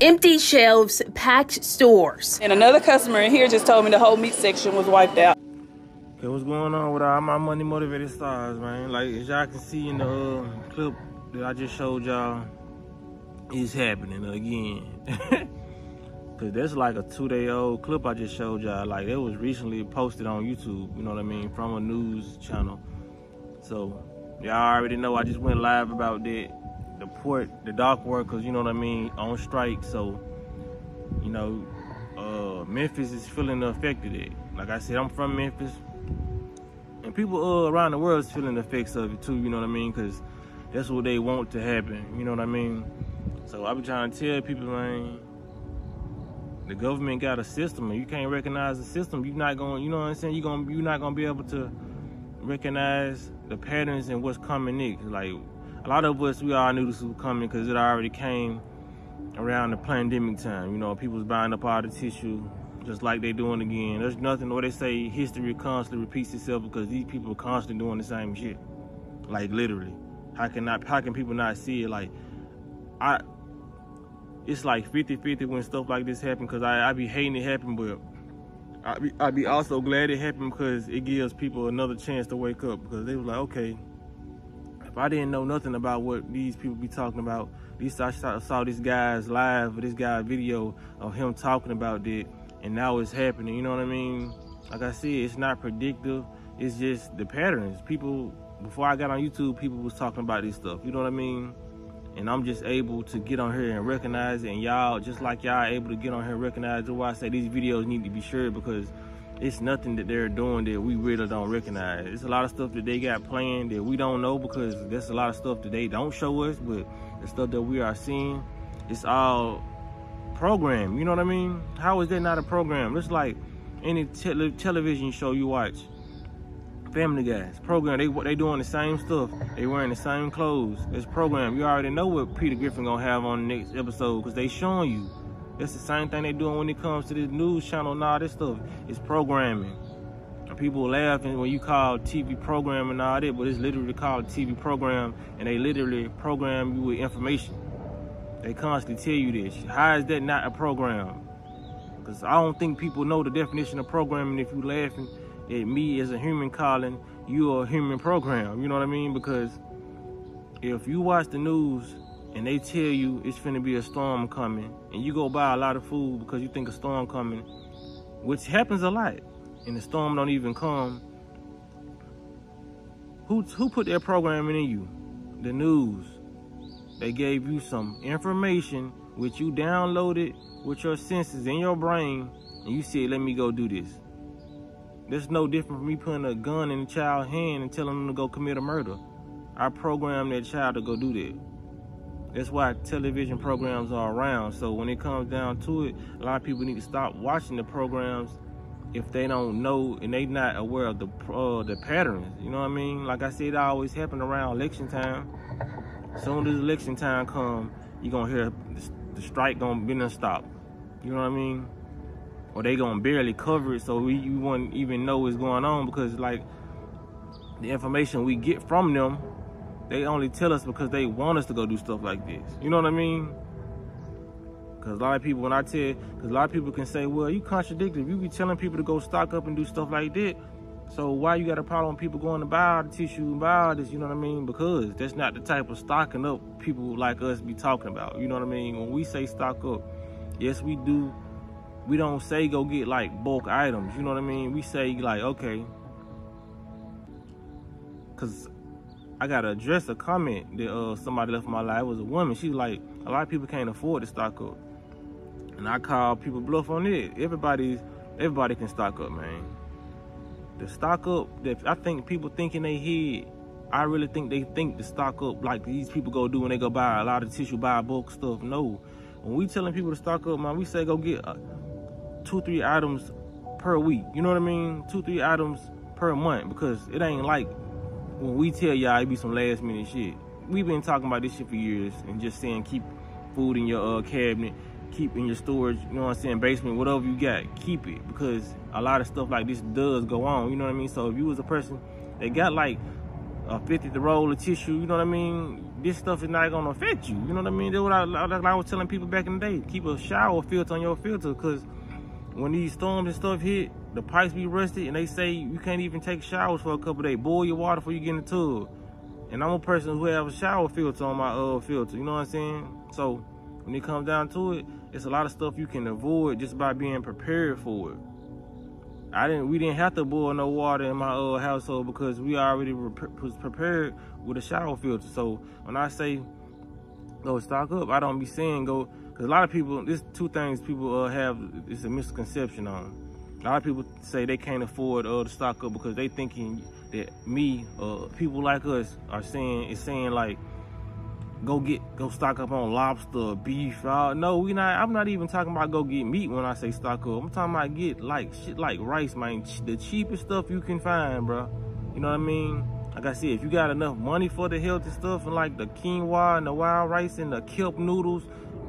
Empty shelves, packed stores. And another customer in here just told me the whole meat section was wiped out. Okay, what's going on with all my money motivated stars, man? Like, as y'all can see in the uh, clip that I just showed y'all, it's happening again. Cause that's like a two day old clip I just showed y'all. Like, it was recently posted on YouTube, you know what I mean, from a news channel. So, y'all already know I just went live about that the port, the dock workers, you know what I mean, on strike. So, you know, uh, Memphis is feeling the effect of it. Like I said, I'm from Memphis, and people uh, around the world is feeling the effects of it too. You know what I mean? Because that's what they want to happen. You know what I mean? So I be trying to tell people, man, the government got a system, and you can't recognize the system. You're not going. You know what I'm saying? You're, gonna you're not gonna be able to recognize the patterns and what's coming next. Like a lot of us, we all knew this was coming because it already came around the pandemic time. You know, people's buying up all the tissue, just like they doing again. There's nothing where they say history constantly repeats itself because these people are constantly doing the same shit. Like literally. How can not how can people not see it? Like I it's like 50-50 when stuff like this happen because I, I be hating it happen, but I be, I be also glad it happened because it gives people another chance to wake up because they was like, okay, I didn't know nothing about what these people be talking about, least I saw, saw this guy's live or this guy's video of him talking about it, and now it's happening. You know what I mean? Like I said, it's not predictive. It's just the patterns. People before I got on YouTube, people was talking about this stuff. You know what I mean? And I'm just able to get on here and recognize it. And y'all, just like y'all able to get on here and recognize it, why I say these videos need to be shared because it's nothing that they're doing that we really don't recognize. It's a lot of stuff that they got planned that we don't know because there's a lot of stuff that they don't show us, but the stuff that we are seeing, it's all program. You know what I mean? How is that not a program? It's like any te television show you watch. Family Guys program. They they doing the same stuff. They wearing the same clothes. It's program. You already know what Peter Griffin gonna have on the next episode because they showing you. That's the same thing they doing when it comes to this news channel and all this stuff. It's programming. People laughing when you call TV programming and all that, but it's literally called TV program, and they literally program you with information. They constantly tell you this. How is that not a program? Because I don't think people know the definition of programming if you laughing at me as a human calling you a human program. You know what I mean? Because if you watch the news and they tell you it's finna be a storm coming, and you go buy a lot of food because you think a storm coming, which happens a lot, and the storm don't even come, who who put that programming in you? The news. They gave you some information which you downloaded with your senses in your brain, and you said, "Let me go do this." That's no different from me putting a gun in a child's hand and telling them to go commit a murder. I programmed that child to go do that. That's why television programs are around. So when it comes down to it, a lot of people need to stop watching the programs if they don't know and they not aware of the uh, the patterns. You know what I mean? Like I said, it always happen around election time. Soon as election time come, you gonna hear the, strike gonna be to stop. You know what I mean? Or they gonna barely cover it so we, you wouldn't even know what's going on because like the information we get from them they only tell us because they want us to go do stuff like this. You know what I mean? Because a lot of people, when I tell, because a lot of people can say, well, you contradicted. You be telling people to go stock up and do stuff like that. So why you got a problem with people going to buy all the tissue and buy all this, you know what I mean? Because that's not the type of stocking up people like us be talking about. You know what I mean? When we say stock up, yes, we do. We don't say go get like bulk items. You know what I mean? We say like, okay. Because I gotta address a comment that uh, somebody left my life. It was a woman. She's like, a lot of people can't afford to stock up. And I call people bluff on it. Everybody's everybody can stock up, man. The stock up that I think people think in their head, I really think they think the stock up like these people go do when they go buy a lot of tissue, buy bulk stuff. No. When we telling people to stock up, man, we say go get uh, two, three items per week. You know what I mean? Two, three items per month because it ain't like when we tell y'all it be some last minute shit. We've been talking about this shit for years and just saying keep food in your uh, cabinet, keep in your storage, you know what I'm saying, basement, whatever you got, keep it because a lot of stuff like this does go on, you know what I mean? So if you was a person that got like a 50th roll of tissue, you know what I mean? this stuff is not gonna affect you. You know what I mean? That's what I, I was telling people back in the day. Keep a shower filter on your filter, cause when these storms and stuff hit, the pipes be rusted, and they say you can't even take showers for a couple days. Boil your water before you get in the tub. And I'm a person who have a shower filter on my uh filter. You know what I'm saying? So when it comes down to it, it's a lot of stuff you can avoid just by being prepared for it. I didn't. We didn't have to boil no water in my uh, household because we already was prepared with a shower filter. So when I say go stock up, I don't be saying go because a lot of people. There's two things people uh, have. It's a misconception on. A lot of people say they can't afford uh, to stock up because they thinking that me, uh, people like us, are saying it's saying like go get go stock up on lobster, beef. Uh, no, we not. I'm not even talking about go get meat when I say stock up. I'm talking about get like shit like rice, man. The cheapest stuff you can find, bro. You know what I mean? Like I said, if you got enough money for the healthy stuff and like the quinoa and the wild rice and the kelp noodles,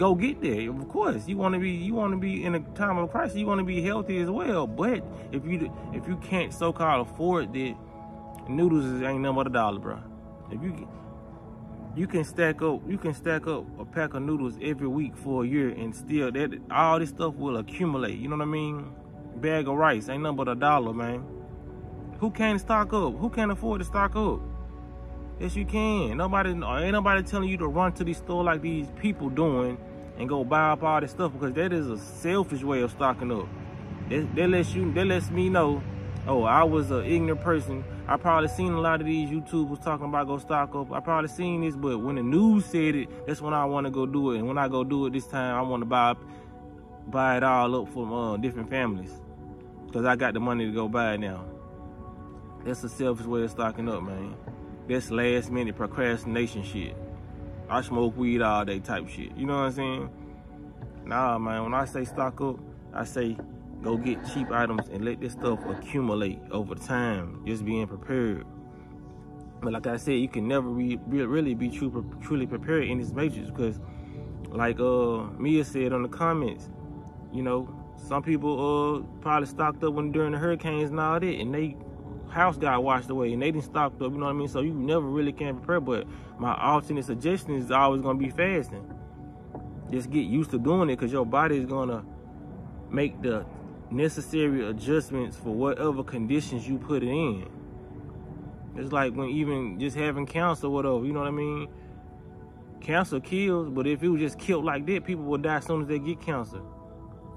go get there. Of course, you want to be you want to be in a time of crisis. You want to be healthy as well. But if you if you can't so called afford that, noodles ain't nothing but a dollar, bro. If you you can stack up you can stack up a pack of noodles every week for a year and still that all this stuff will accumulate you know what i mean bag of rice ain't nothing but a dollar man who can't stock up who can't afford to stock up yes you can nobody ain't nobody telling you to run to the store like these people doing and go buy up all this stuff because that is a selfish way of stocking up that, that lets you that lets me know oh i was an ignorant person I probably seen a lot of these YouTubers talking about go stock up. I probably seen this, but when the news said it, that's when I want to go do it. And when I go do it this time, I want to buy buy it all up from uh, different families. Because I got the money to go buy it now. That's a selfish way of stocking up, man. That's last minute procrastination shit. I smoke weed all day type shit. You know what I'm saying? Nah, man, when I say stock up, I say go get cheap items and let this stuff accumulate over time just being prepared but like i said you can never re really be true, truly prepared in this matrix because like uh mia said on the comments you know some people uh probably stocked up when during the hurricanes and all that and they house got washed away and they didn't stock up you know what i mean so you never really can prepare but my alternate suggestion is always going to be fasting just get used to doing it because your body is going to make the necessary adjustments for whatever conditions you put it in. It's like when even just having cancer or whatever, you know what I mean? Cancer kills, but if it was just killed like that, people would die as soon as they get cancer.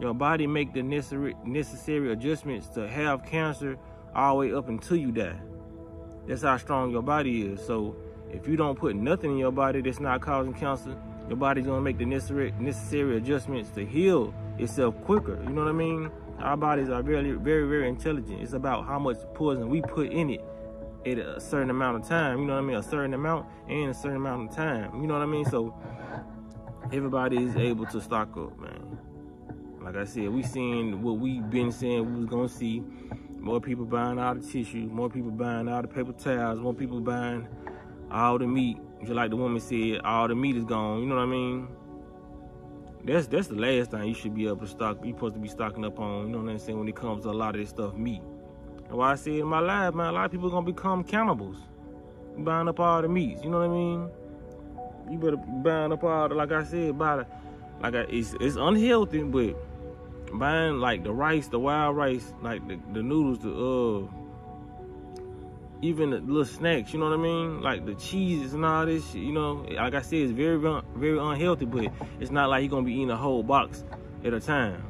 Your body make the necessary necessary adjustments to have cancer all the way up until you die. That's how strong your body is. So if you don't put nothing in your body that's not causing cancer, your body's gonna make the necessary necessary adjustments to heal itself quicker. You know what I mean? Our bodies are very, very, very intelligent. It's about how much poison we put in it at a certain amount of time. You know what I mean? A certain amount and a certain amount of time. You know what I mean? So everybody is able to stock up, man. Like I said, we seen what we've been saying we was gonna see. More people buying all the tissue, more people buying all the paper towels, more people buying all the meat. Just like the woman said, all the meat is gone. You know what I mean? That's that's the last thing you should be able to stock. You're supposed to be stocking up on. You know what I'm saying? When it comes to a lot of this stuff, meat. And why I say in my life, man, a lot of people are gonna become cannibals, buying up all the meats. You know what I mean? You better buying up all the, like I said, buy the, like I, it's it's unhealthy, but buying like the rice, the wild rice, like the, the noodles, the uh even the little snacks, you know what I mean? Like the cheeses and all this you know. Like I said, it's very, very unhealthy, but it's not like you're gonna be eating a whole box at a time.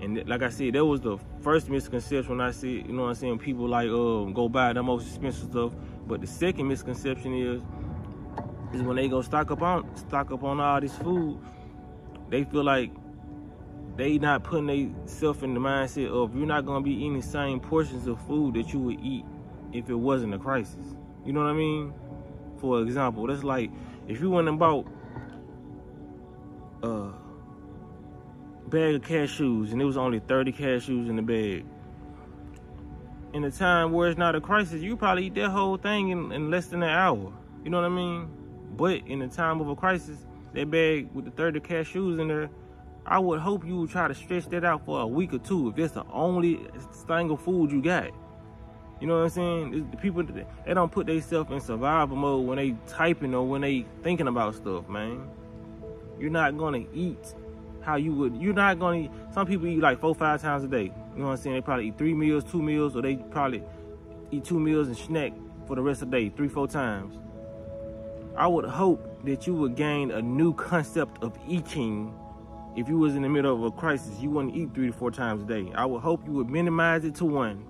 And like I said, that was the first misconception I see, you know what I'm saying? People like uh, go buy the most expensive stuff. But the second misconception is is when they go stock up on stock up on all this food, they feel like they not putting themselves in the mindset of you're not gonna be eating the same portions of food that you would eat if it wasn't a crisis. You know what I mean? For example, that's like if you went and bought a bag of cashews and it was only 30 cashews in the bag. In a time where it's not a crisis, you probably eat that whole thing in, in less than an hour. You know what I mean? But in a time of a crisis, that bag with the 30 cashews in there, I would hope you would try to stretch that out for a week or two if it's the only of food you got. You know what I'm saying? It's the people they don't put themselves in survival mode when they typing or when they thinking about stuff, man. You're not gonna eat how you would. You're not gonna. Some people eat like four, five times a day. You know what I'm saying? They probably eat three meals, two meals, or they probably eat two meals and snack for the rest of the day, three, four times. I would hope that you would gain a new concept of eating if you was in the middle of a crisis, you wouldn't eat three to four times a day. I would hope you would minimize it to one.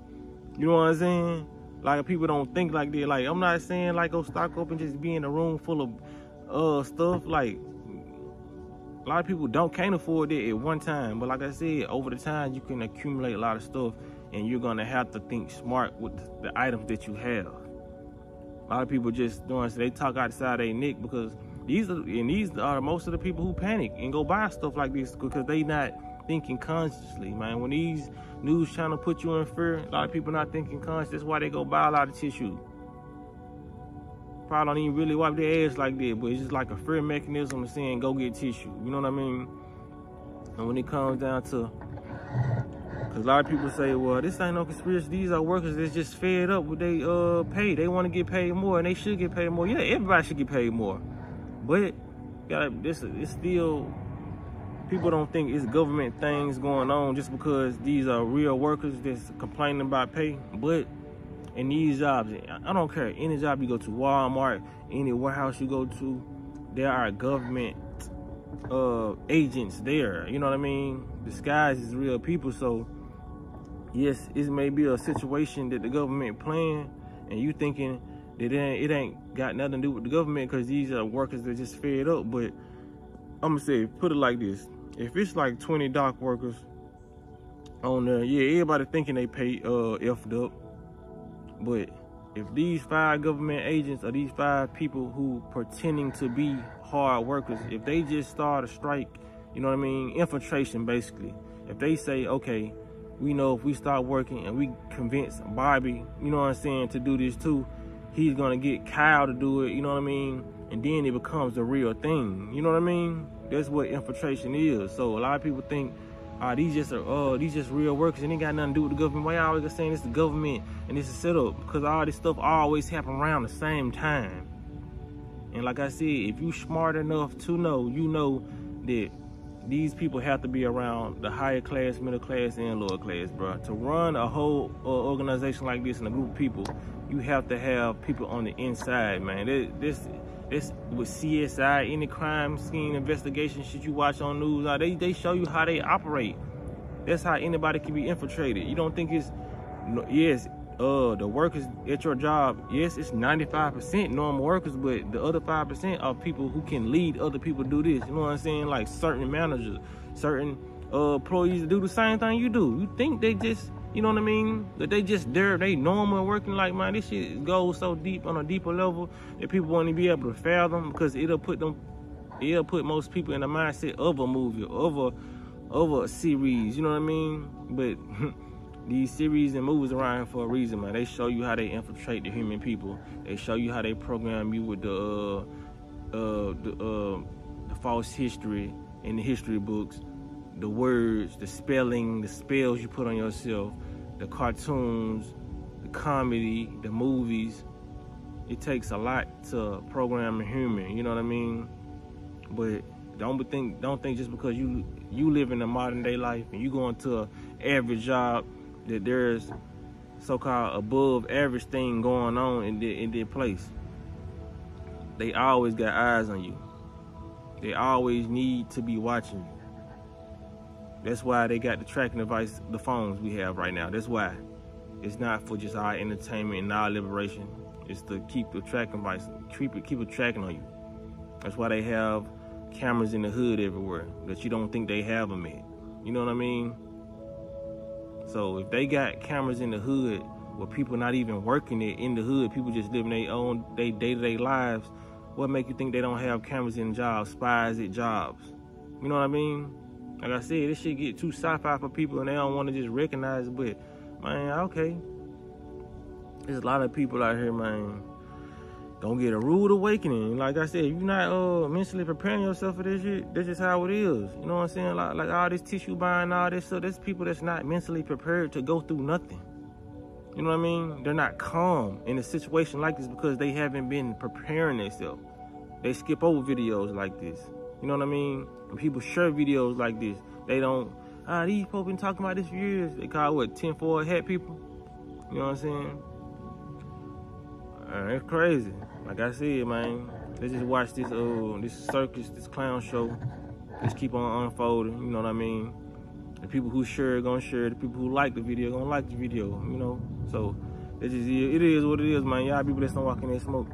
You know what I'm saying? Like a lot of people don't think like that. Like I'm not saying like go stock up and just be in a room full of uh stuff. Like a lot of people don't can't afford it at one time. But like I said, over the time you can accumulate a lot of stuff and you're gonna have to think smart with the items that you have. A lot of people just doing so they talk outside their neck because these are and these are most of the people who panic and go buy stuff like this because they not thinking consciously, man. When these news channel put you in fear, a lot of people not thinking conscious. That's why they go buy a lot of tissue. Probably don't even really wipe their ass like that, but it's just like a fear mechanism of saying go get tissue. You know what I mean? And when it comes down to Cause a lot of people say, well, this ain't no conspiracy. These are workers that's just fed up with they uh pay. They want to get paid more and they should get paid more. Yeah, everybody should get paid more. But gotta this it's still people don't think it's government things going on just because these are real workers that's complaining about pay. But in these jobs, I don't care any job you go to, Walmart, any warehouse you go to, there are government uh agents there. You know what I mean? Disguised as real people. So yes, it may be a situation that the government plan, and you thinking it ain't, it ain't got nothing to do with the government because these are workers that just fed up. But I'm gonna say, put it like this: if it's like 20 dock workers on there, yeah, everybody thinking they pay uh effed up, but if these five government agents or these five people who pretending to be hard workers, if they just start a strike, you know what I mean, infiltration basically. If they say, okay, we know if we start working and we convince Bobby, you know what I'm saying, to do this too, he's gonna get Kyle to do it, you know what I mean? And then it becomes the real thing. You know what I mean? That's what infiltration is. So a lot of people think, uh, these just are uh these just real workers and they got nothing to do with the government. Why y'all always saying it's the government and it's a setup? Because all this stuff always happen around the same time. And like I said, if you smart enough to know, you know that these people have to be around the higher class, middle class, and lower class, bro. To run a whole uh, organization like this and a group of people, you have to have people on the inside, man. This, this, this with CSI, any crime scene investigation shit you watch on news, uh, they they show you how they operate. That's how anybody can be infiltrated. You don't think it's yes, uh the workers at your job, yes, it's 95% normal workers, but the other 5% are people who can lead other people do this. You know what I'm saying? Like certain managers, certain uh employees do the same thing you do. You think they just you know what I mean? That they just there, they normal working like man, this shit goes so deep on a deeper level that people won't even be able to fathom because it'll put them it'll put most people in the mindset of a movie, of a of a series, you know what I mean? But these series and movies around for a reason, man. They show you how they infiltrate the human people. They show you how they program you with the uh, uh, the, uh, the false history in the history books, the words, the spelling, the spells you put on yourself, the cartoons, the comedy, the movies. It takes a lot to program a human. You know what I mean? But don't think don't think just because you you live in a modern day life and you go into a average job that there's so-called above average thing going on in their, in their place. They always got eyes on you. They always need to be watching you. That's why they got the tracking device, the phones we have right now. That's why. It's not for just our entertainment and our liberation. It's to keep the tracking device, keep it, keep it tracking on you. That's why they have cameras in the hood everywhere that you don't think they have them in. You know what I mean? So if they got cameras in the hood where people not even working it in the hood, people just living their own they day-to-day lives, what make you think they don't have cameras in jobs, spies at jobs? You know what I mean? Like I said, this shit get too sci-fi for people and they don't want to just recognize it, but man, okay. There's a lot of people out here, man, don't get a rude awakening. Like I said, you're not uh, mentally preparing yourself for this shit, that's just how it is. You know what I'm saying? Like, like all this tissue buying, all this stuff, there's people that's not mentally prepared to go through nothing. You know what I mean? They're not calm in a situation like this because they haven't been preparing themselves. They skip over videos like this. You know what I mean? When people share videos like this, they don't, ah, these people been talking about this for years. They call it, what, 10 4 hat people? You know what I'm saying? Uh, it's crazy. Like I said, man, let's just watch this uh this circus, this clown show. Just keep on unfolding, you know what I mean? The people who share gonna share. The people who like the video gonna like the video. You know. So it just it is what it is, man. Y'all people that's not walking in smoke.